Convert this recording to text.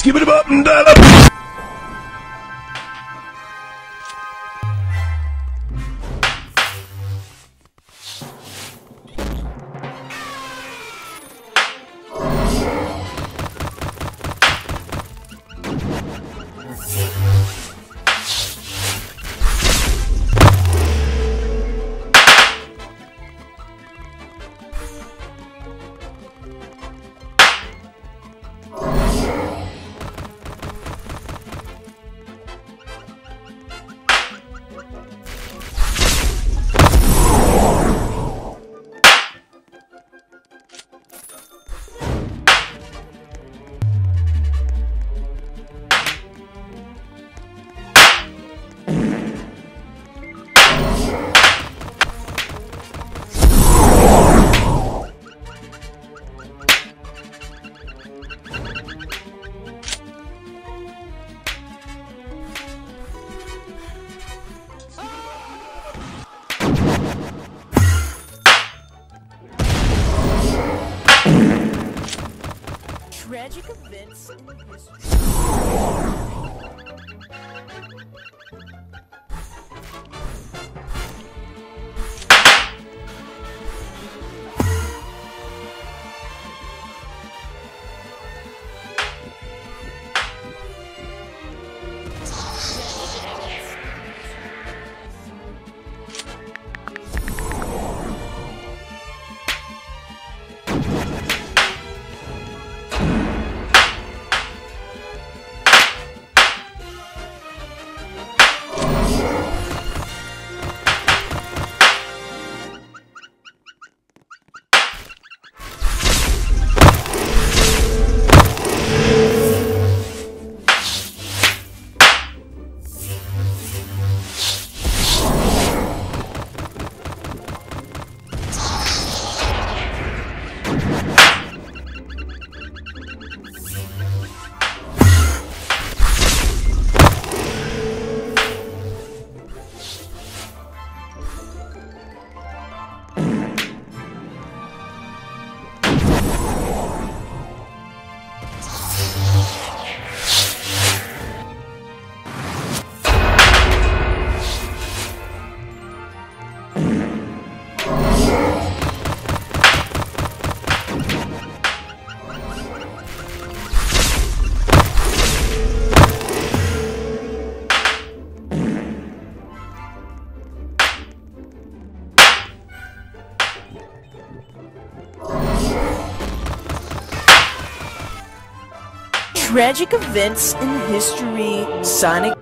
Skip it up and down up. Tragic events in history. Tragic events in history. Sonic